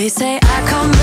They say I come